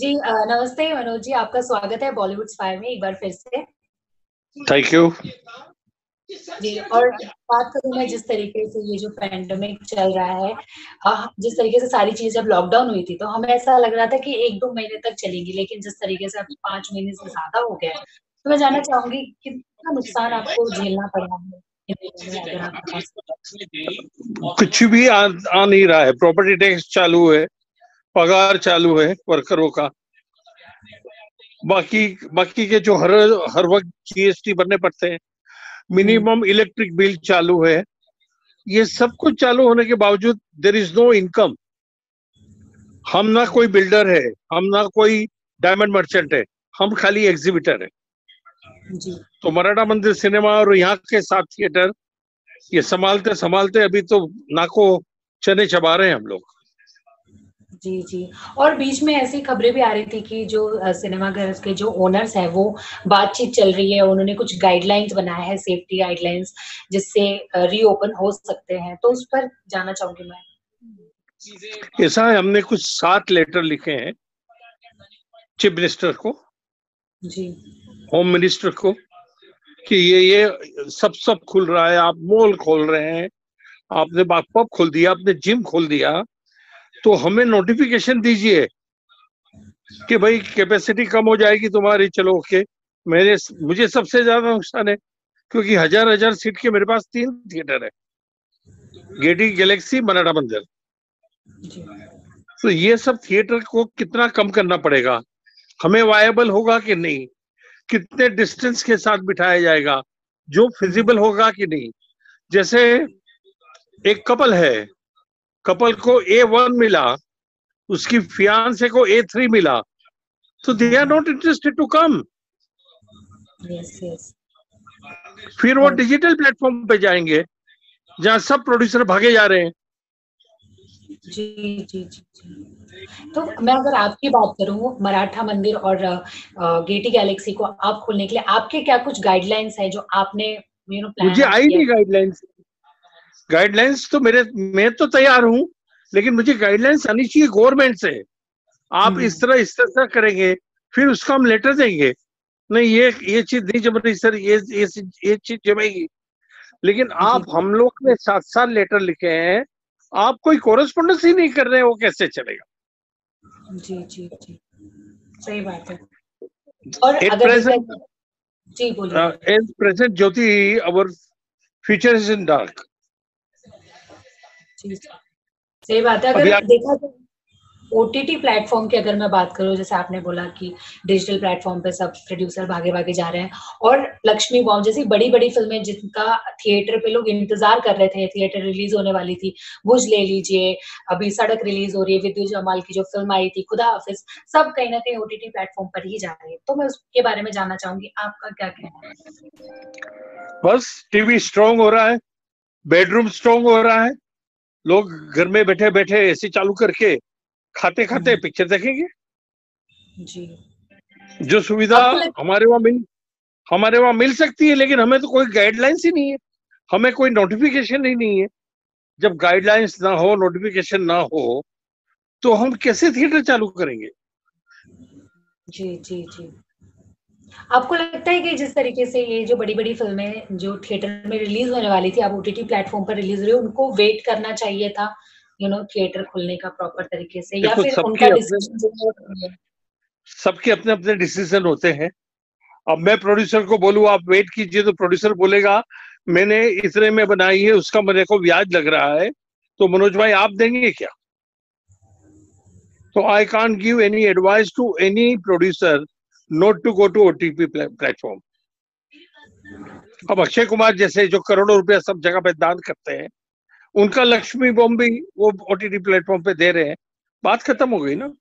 जी नमस्ते मनोज जी आपका स्वागत है बॉलीवुड स्पाई में एक बार फिर से। थैंक यू जी और बात करूँ मैं जिस तरीके से ये जो पैंडमिक चल रहा है जिस तरीके से सारी चीज़ें जब लॉकडाउन हुई थी तो हमें ऐसा लग रहा था कि एक दो महीने तक चलेगी लेकिन जिस तरीके से अभी पाँच महीने से ज़्यादा हो गया तो मैं जानना चाहूँगी कितना नुकसान आपको झेलना पड़ा है कुछ भी आ, आ नहीं रहा है प्रॉपर्टी टैक्स चालू है पगार चालू है वर्करों का। बाकी बाकी के जो हर हर वक्त जीएसटी भरने पड़ते हैं मिनिमम इलेक्ट्रिक बिल चालू है। ये सब कुछ चालू होने के बावजूद देर इज़ नो इनकम हम ना कोई बिल्डर है हम ना कोई डायमंड मर्चेंट है हम खाली एग्जीबिटर है। तो मराठा मंदिर सिनेमा और यहाँ के साथ थिएटर ये संभालते संभालते अभी तो नाको चने चबा रहे हैं हम लोग। जी जी। और बीच में ऐसी खबरें भी आ रही थी कि जो सिनेमा घर के जो ओनर्स है वो बातचीत चल रही है उन्होंने कुछ गाइडलाइंस बनाया है सेफ्टी गाइडलाइंस जिससे रीओपन हो सकते हैं। तो उस पर जाना चाहूँगी मैं। ऐसा है हमने कुछ सात लेटर लिखे हैं चीफ मिनिस्टर को जी। होम मिनिस्टर को कि ये ये सब सब खुल रहा है आप मॉल खोल रहे हैं आपने पब खोल दिया आपने जिम खोल दिया तो हमें नोटिफिकेशन दीजिए कि भाई कैपेसिटी कम हो जाएगी तुम्हारी। चलो ओके मेरे मुझे सबसे ज़्यादा नुकसान है क्योंकि हज़ार हज़ार सीट के मेरे पास तीन थिएटर है। गेटी गैलेक्सी मराठा मंदिर तो ये सब थिएटर को कितना कम करना पड़ेगा? हमें वायबल होगा कि नहीं? कितने डिस्टेंस के साथ बिठाया जाएगा? जो फिजिबल होगा कि नहीं? जैसे एक कपल है कपल को ए वन मिला उसकी फियांसे को ए थ्री मिला तो they are not interested to come फिर वो डिजिटल प्लेटफॉर्म पे जाएँगे जहाँ सब प्रोड्यूसर भागे जा रहे हैं। जी जी जी जी। तो मैं अगर आपकी बात करूँ मराठा मंदिर और गेटी गैलेक्सी को आप खोलने के लिए आपके क्या कुछ गाइडलाइंस है जो आपने यू नो मुझे आई नहीं गाइडलाइंस गाइडलाइंस तो मेरे मैं तो तैयार हूँ लेकिन मुझे गाइडलाइंस आनी चाहिए गवर्नमेंट से। आप हम्म। इस तरह इस तरह करेंगे फिर उसका हम लेटर देंगे। नहीं ये ये चीज़ नहीं जम रही सर ये ये ये चीज़ जमेगी। लेकिन आप हम लोग ने सात सात लेटर लिखे हैं आप कोई कोरस्पोंडेंस ही नहीं कर रहे हैं वो कैसे चलेगा? जी जी जी। सही बात है। और अगर जी बोलिए। As present Jyoti our future is in dark सही बात है। अगर देखा तो ओटीटी प्लेटफॉर्म की अगर मैं बात करूँ जैसे आपने बोला कि डिजिटल प्लेटफॉर्म पे सब प्रोड्यूसर भागे भागे जा रहे हैं और लक्ष्मी बॉम्ब जैसी बड़ी बड़ी फ़िल्में जिनका थिएटर पे लोग इंतज़ार कर रहे थे थिएटर रिलीज़ होने वाली थी भुज ले लीजिए अभी सड़क रिलीज़ हो रही है विद्युत जमाल की जो फ़िल्म आई थी खुदा हाफिज सब कहीं ना कहीं ओटीटी प्लेटफॉर्म पर ही जा रही है। तो मैं उसके बारे में जानना चाहूँगी आपका क्या कहना है? बस टीवी स्ट्रॉन्ग हो रहा है बेडरूम स्ट्रॉन्ग हो रहा है लोग घर में बैठे बैठे एसी चालू करके खाते खाते हम्म। पिक्चर देखेंगे? जी। जो सुविधा हमारे वहाँ मिल हमारे वहाँ मिल सकती है लेकिन हमें तो कोई गाइडलाइंस ही नहीं है। हमें कोई नोटिफिकेशन ही नहीं है। जब गाइडलाइंस ना हो नोटिफिकेशन ना हो तो हम कैसे थिएटर चालू करेंगे? जी जी जी। आपको लगता है कि जिस तरीके से ये जो बड़ी बड़ी फ़िल्में जो थिएटर में रिलीज़ होने वाली थी अब ओटीटी प्लेटफॉर्म पर रिलीज़ हुई उनको वेट करना चाहिए था यू नो थिएटर खुलने का प्रॉपर तरीके से या फिर उनका डिसीज़न सबके अपने अपने डिसीज़न होते हैं। अब मैं प्रोड्यूसर को बोलूँ आप वेट कीजिए तो प्रोड्यूसर बोलेगा मैंने इतने में बनाई है उसका मेरे को ब्याज लग रहा है तो मनोज भाई आप देंगे क्या? तो I can't give any advice to any producer not to go to OTP platform अब अक्षय कुमार जैसे जो करोड़ों रुपया सब जगह पे दान करते हैं, उनका लक्ष्मी बॉम्ब भी वो ओटीटी प्लेटफॉर्म पे दे रहे हैं, बात खत्म हो गई ना?